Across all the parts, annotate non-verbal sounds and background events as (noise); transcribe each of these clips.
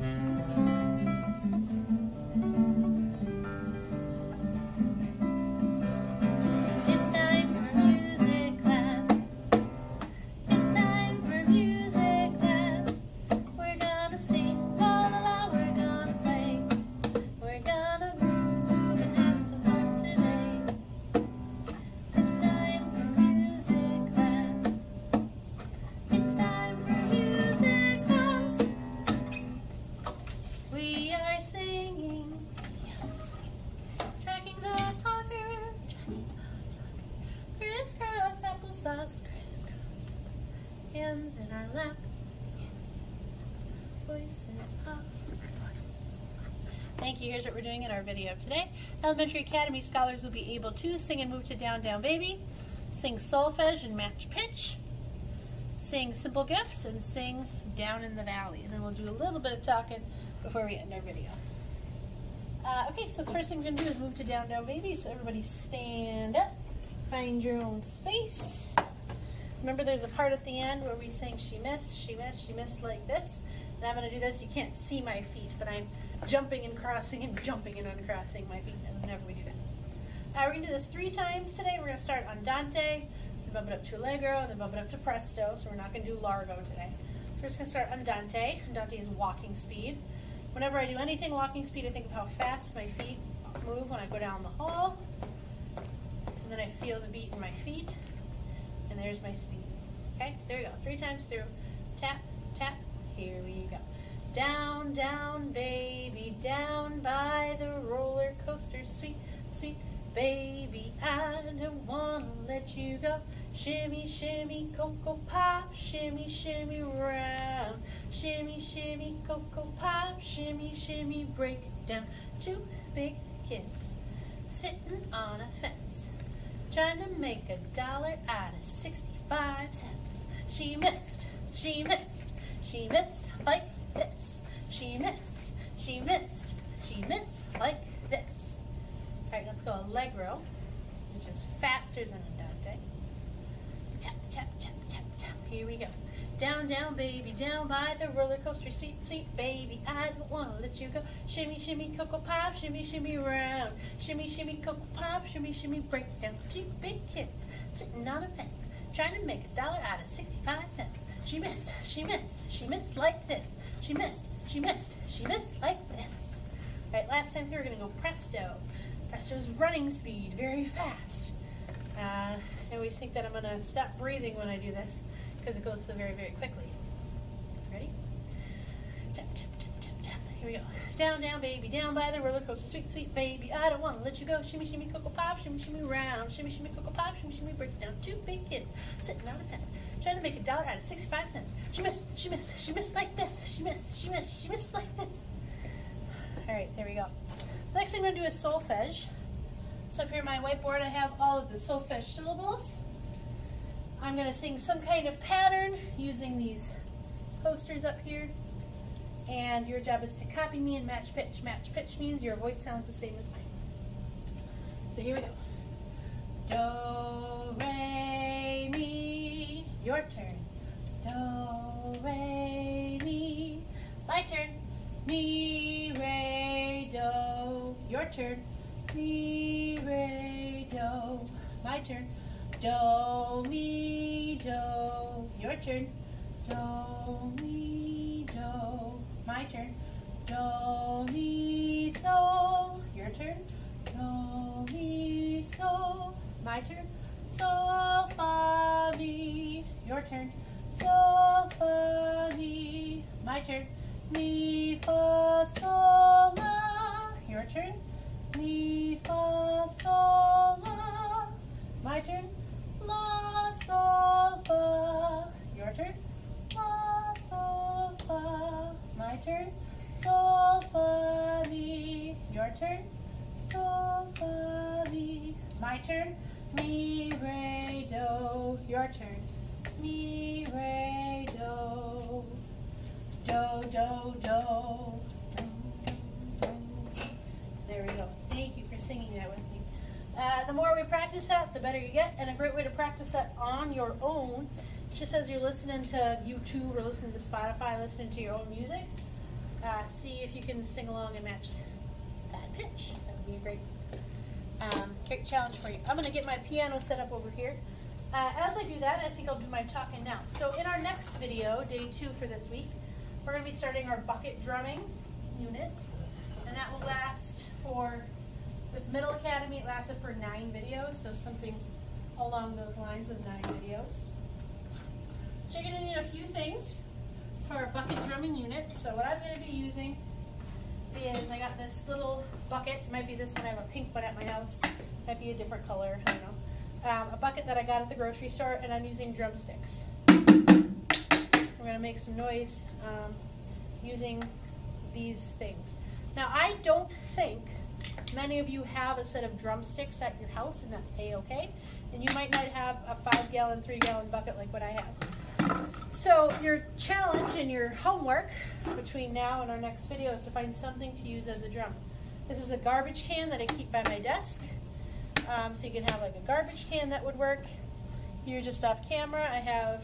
It's voices up. Thank you. Here's what we're doing in our video today. Elementary Academy scholars will be able to sing and move to Down Down Baby, sing solfege and match pitch, sing simple gifts, and sing Down in the Valley. And then we'll do a little bit of talking before we end our video. Uh, okay, so the first thing we're going to do is move to Down Down Baby. So everybody stand up, find your own space. Remember there's a part at the end where we sing she missed, she missed, she missed like this. And I'm going to do this. You can't see my feet, but I'm jumping and crossing and jumping and uncrossing my feet whenever we do that. Uh, we're going to do this three times today. We're going to start andante, then bump it up to allegro, and then bump it up to presto. So we're not going to do largo today. So we're just going to start andante. Andante is walking speed. Whenever I do anything walking speed, I think of how fast my feet move when I go down the hall. And then I feel the beat in my feet. And there's my speed. Okay, so there we go. Three times through. Tap, tap. Here we go. Down, down, baby, down by the roller coaster. Sweet, sweet baby, I don't wanna let you go. Shimmy, shimmy, cocoa pop, shimmy, shimmy round. Shimmy, shimmy, cocoa pop, shimmy, shimmy, break down. Two big kids sitting on a fence, trying to make a dollar out of 65 cents. She missed, she missed, she missed like this. She missed, she missed, she missed like this. All right, let's go allegro, which is faster than andante. Tap, tap, tap, tap, tap. Here we go. Down, down, baby, down by the roller coaster. Sweet, sweet baby, I don't want to let you go. Shimmy, shimmy, cocoa pop, shimmy, shimmy round. Shimmy, shimmy, cocoa pop, shimmy, shimmy break down. Two big kids sitting on a fence trying to make a dollar out of 65 cents. She missed, she missed, she missed like this. She missed, she missed, she missed like this. All right, last time through, we're going to go presto. Presto's running speed, very fast. Uh, I always think that I'm going to stop breathing when I do this because it goes so very, very quickly. Ready? Tap, tap, tap, tap, tap. Here we go. Down, down, baby, down by the roller coaster. Sweet, sweet baby, I don't want to let you go. Shimmy, shimmy, cocoa pop, shimmy, shimmy round. Shimmy, shimmy, cocoa pop, shimmy, shimmy break down. Two big kids sitting on a fence trying to make a dollar out of 65 cents. She missed, she missed, she missed like this. She missed, she missed, she missed like this. All right, there we go. The next thing I'm to do is solfege. So up here on my whiteboard, I have all of the solfege syllables. I'm going to sing some kind of pattern using these posters up here. And your job is to copy me and match pitch. Match pitch means your voice sounds the same as mine. So here we go. Your turn. Do, re, mi. My turn. Mi, re, do. Your turn. Mi, re, do. My turn. Do, mi, do. Your turn. Do, mi, do. My turn. Do, mi, so. Your turn. Do, mi, so. My turn. Your turn. Sol, fa, mi. My turn. Mi, fa, sol, la. Your turn. Mi, fa, sol, la. My turn. La, sol, fa. Your turn. La, sol, fa. My turn. Sol, fa, mi. Your turn. Sol, fa, mi. My turn. Mi, re, do. Your turn. Mi, re, do. Do, do, do. There we go. Thank you for singing that with me. Uh, the more we practice that, the better you get. And a great way to practice that on your own, just as you're listening to YouTube or listening to Spotify, listening to your own music, uh, see if you can sing along and match that pitch. That would be a great, um, great challenge for you. I'm going to get my piano set up over here. Uh, as I do that, I think I'll do my talking now. So in our next video, day two for this week, we're going to be starting our bucket drumming unit, and that will last for, with Middle Academy, it lasted for nine videos, so something along those lines of nine videos. So you're going to need a few things for our bucket drumming unit. So what I'm going to be using is I got this little bucket. It might be this one. I have a pink one at my house. It Might be a different color. Um, a bucket that I got at the grocery store, and I'm using drumsticks. We're going to make some noise um, using these things. Now, I don't think many of you have a set of drumsticks at your house, and that's a-okay. And you might not have a five-gallon, three-gallon bucket like what I have. So your challenge and your homework between now and our next video is to find something to use as a drum. This is a garbage can that I keep by my desk. Um, so you can have like a garbage can that would work. Here just off camera I have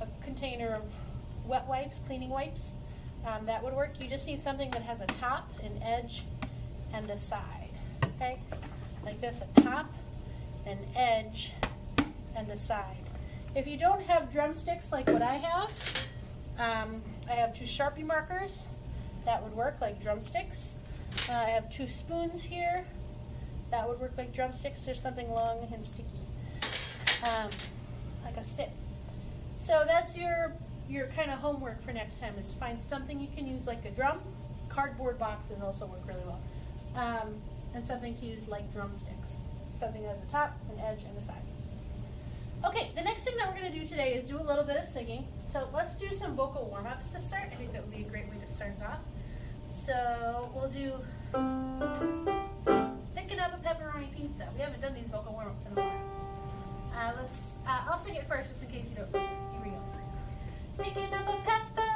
a container of wet wipes, cleaning wipes. Um, that would work. You just need something that has a top, an edge, and a side. Okay? Like this, a top, an edge, and a side. If you don't have drumsticks like what I have, um, I have two Sharpie markers. That would work like drumsticks. Uh, I have two spoons here. That would work like drumsticks. There's something long and sticky, um, like a stick. So that's your your kind of homework for next time is find something you can use like a drum. Cardboard boxes also work really well. Um, and something to use like drumsticks. Something that has a top, an edge, and a side. Okay, the next thing that we're going to do today is do a little bit of singing. So let's do some vocal warm-ups to start. I think that would be a great way to start off. So we'll do up a pepperoni pizza. We haven't done these vocal warm-ups in a while. Uh, let's. Uh, I'll sing it first, just in case you don't. Here we go. Picking up a pepperoni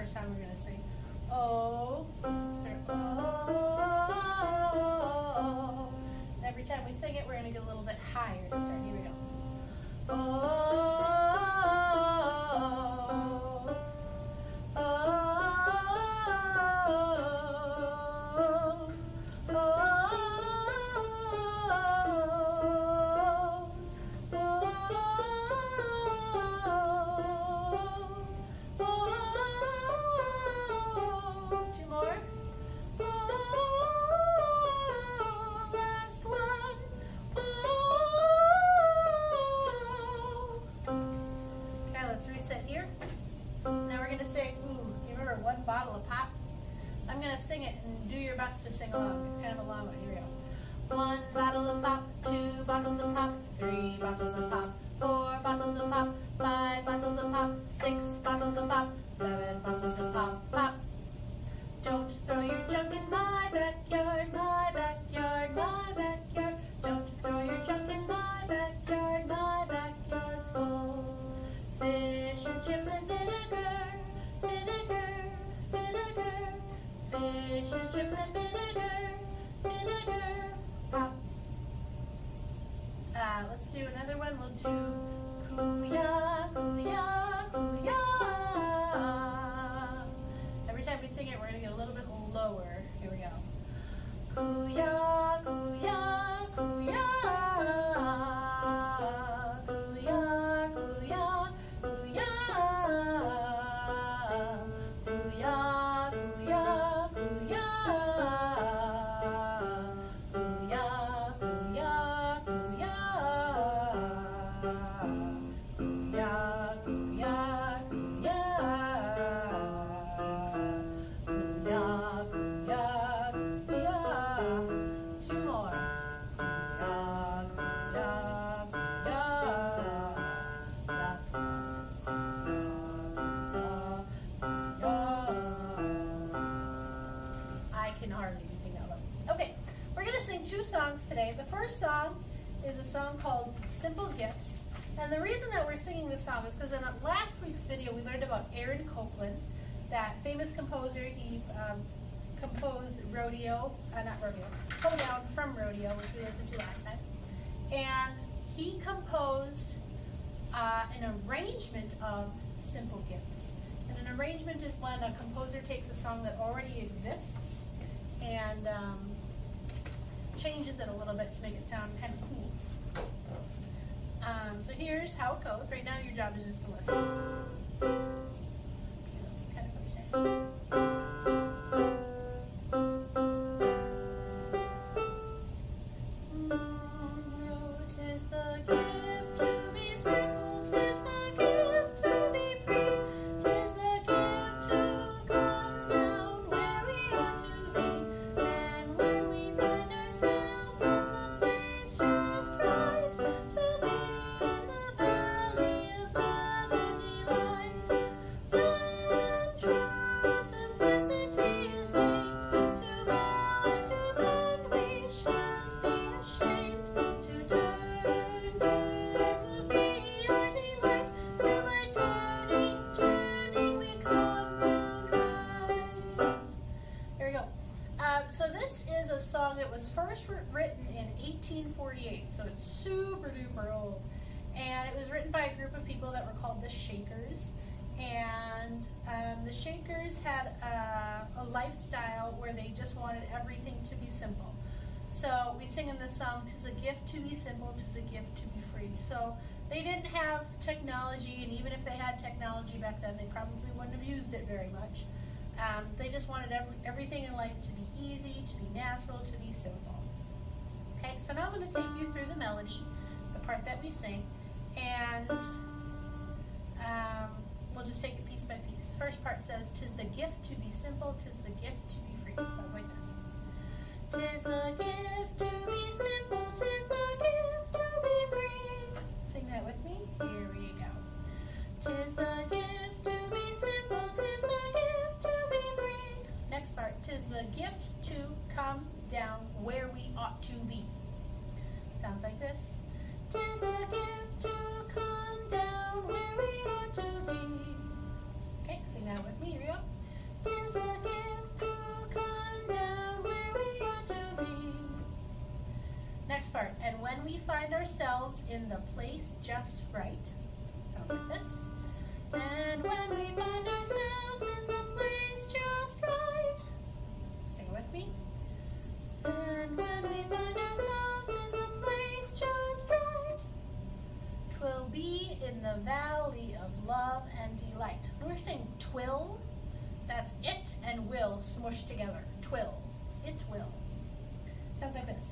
first sound we're going to sing. O. Oh. Every time we sing it, we're going to get a little bit higher pop, six bottles of pop, song is a song called Simple Gifts. And the reason that we're singing this song is because in last week's video we learned about Aaron Copland, that famous composer. He um, composed Rodeo, uh, not Rodeo, Pull Down from Rodeo, which we listened to last time. And he composed uh, an arrangement of Simple Gifts. And an arrangement is when a composer takes a song that already exists and um, changes it a little bit to make it sound kind of cool. Um, so here's how it goes. Right now, your job is just to listen. Kind was first written in 1848, so it's super duper old. And it was written by a group of people that were called the Shakers. And um, the Shakers had a, a lifestyle where they just wanted everything to be simple. So we sing in this song, "Tis a gift to be simple, tis a gift to be free." So they didn't have technology, and even if they had technology back then, they probably wouldn't have used it very much. Um, they just wanted every, everything in life to be easy, to be natural, to be simple. Okay, so now I'm going to take you through the melody, the part that we sing, and um, we'll just take it piece by piece. First part says, "Tis the gift to be simple, tis the gift to be ourselves in the place just right. Sounds like this. And when we find ourselves in the place just right. Sing with me. And when we find ourselves in the place just right, twill be in the valley of love and delight. We're saying twill, that's it and will smushed together. Twill. It will. Sounds like this.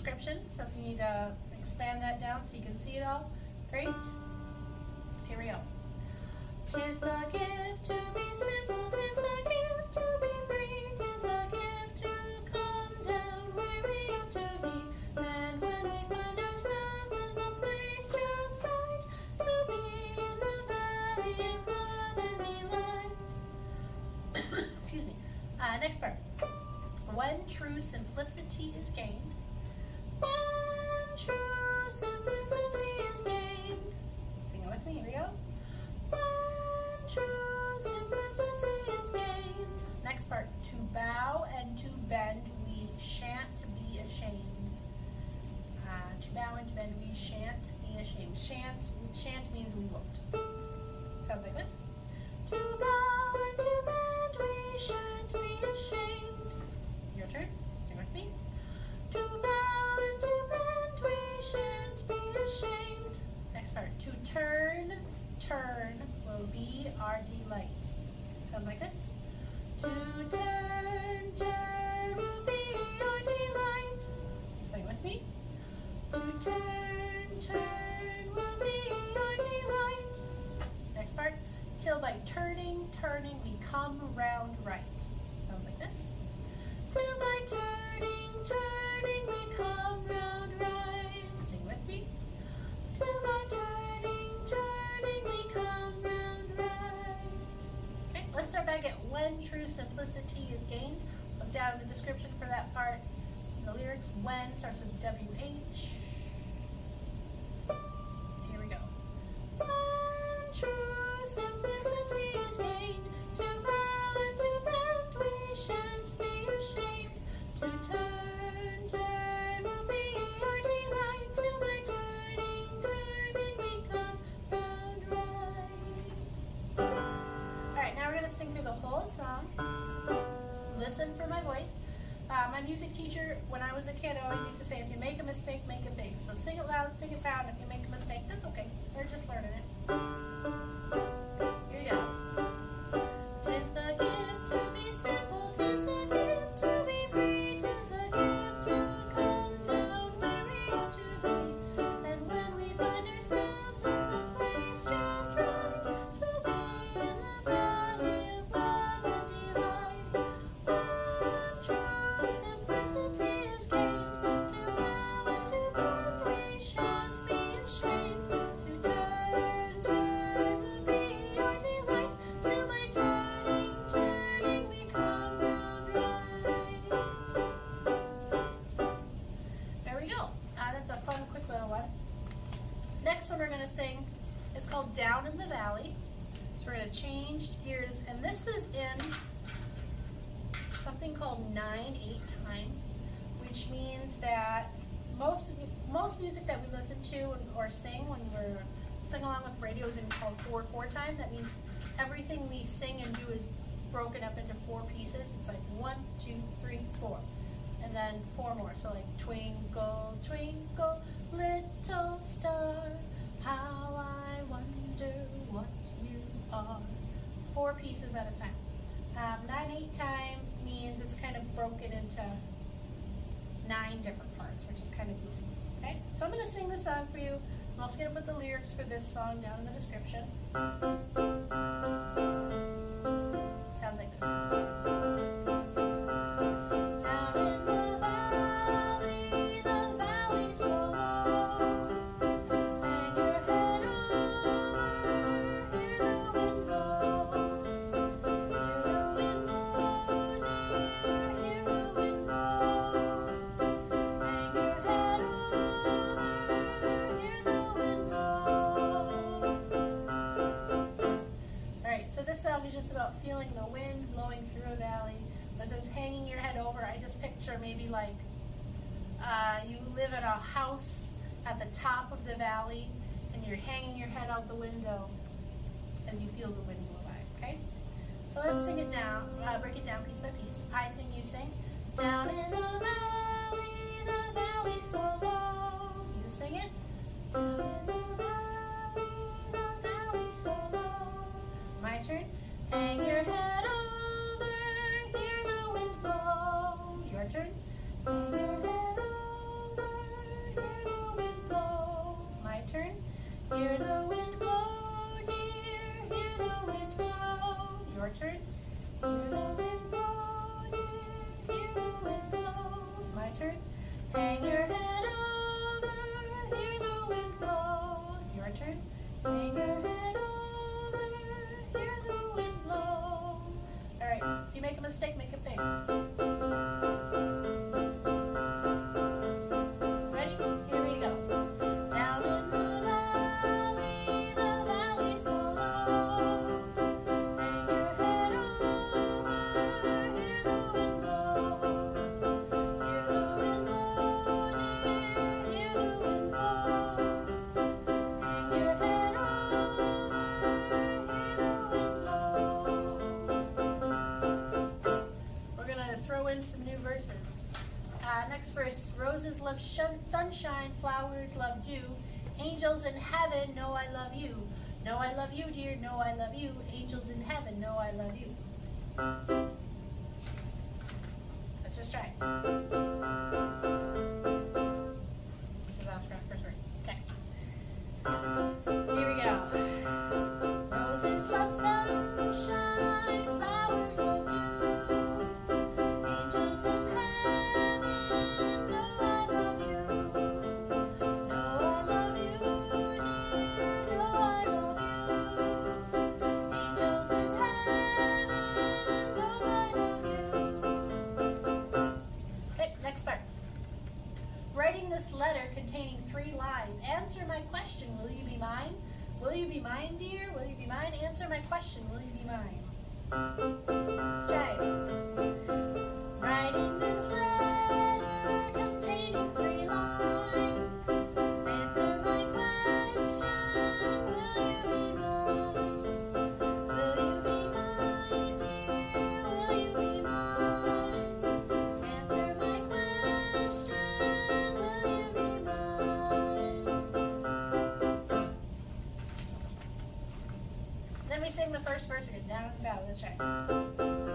Description, so if you need to expand that down so you can see it all, great. Here we go. Tis the gift to be simple, tis the gift to be free, tis the gift to come down where we ought to be. And when we find ourselves in the place just right, to be in the valley of love and delight. (coughs) Excuse me. Uh, next part. When true simplicity is gained. Ashamed. Uh, to bow and to bend, we shan't be ashamed. Shan't, shan't means we won't. Sounds like this. To bow and to bend, we shan't be ashamed. Your turn. Sing with me. To bow and to bend, we shan't be ashamed. Next part. To turn, turn will be our delight. Sounds like this. To turn, turn Next part. Till by turning, turning, we come round right. Sounds like this. To my turning, turning, we come round right. Sing with me. To my turning, turning, we come round right. Okay, let's start back at when true simplicity is gained. Look down in the description for that part. The lyrics when starts with WH. Was a kid, I always used to say, if you make a mistake, make it big. So sing it loud, sing it proud. If you make a mistake, that's okay. We're just learning it. Next one we're going to sing is called Down in the Valley. So we're going to change gears, and this is in something called 9-8 time, which means that most most music that we listen to or sing when we're sing along with radio is in called 4-4 time. That means everything we sing and do is broken up into four pieces. It's like one, two, three, four. And then four more. So like twinkle, twinkle, little star, how I wonder what you are. Four pieces at a time. Um, nine eight time means it's kind of broken into nine different parts, which is kind of goofy. Okay, so I'm going to sing the song for you. I'm also going to put the lyrics for this song down in the description. Picture maybe like uh, you live at a house at the top of the valley and you're hanging your head out the window as you feel the wind blow by, okay? So let's sing it down, uh, break it down piece by piece. I sing, you sing. Down in the valley, the valley so low. You sing it. Down in the valley, the valley so low. My turn. Hang your head over, hear the wind blow. Your turn. My turn. Hear the wind blow, dear, hear the wind blow. Your turn. Next verse: Roses love sunshine, flowers love dew. Angels in heaven know I love you. Know I love you, dear. Know I love you. Angels in heaven know I love you. Let's just try. Will you be mine, dear? Will you be mine? Answer my question. Will you be mine? Let's try sing the first verse again. Down the valley. Let's try.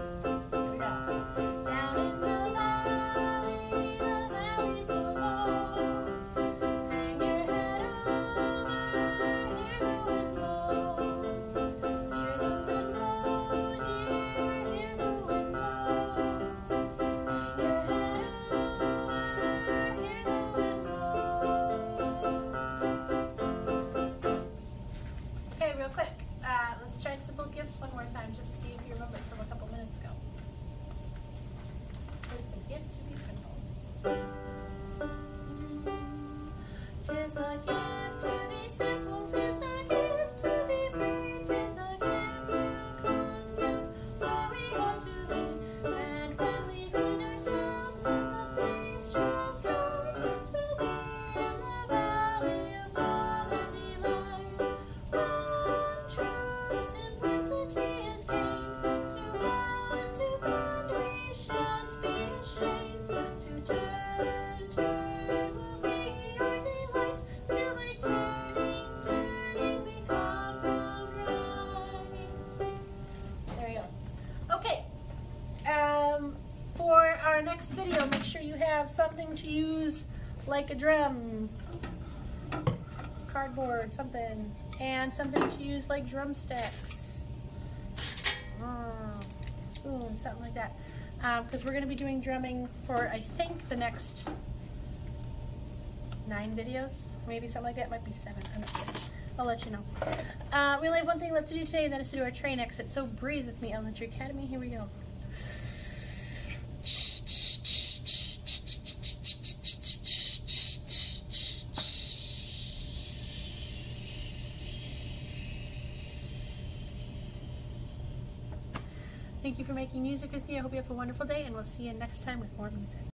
Tis something to use like a drum, cardboard, something, and something to use like drumsticks, spoon, something like that. Because we're going to be doing drumming for, I think, the next nine videos, maybe something like that. Might be seven. I'm not sure. I'll let you know. Uh, we only have one thing left to do today, and that is to do our train exit. So breathe with me, Elementary Academy. Here we go. Thank you for making music with me. I hope you have a wonderful day, and we'll see you next time with more music.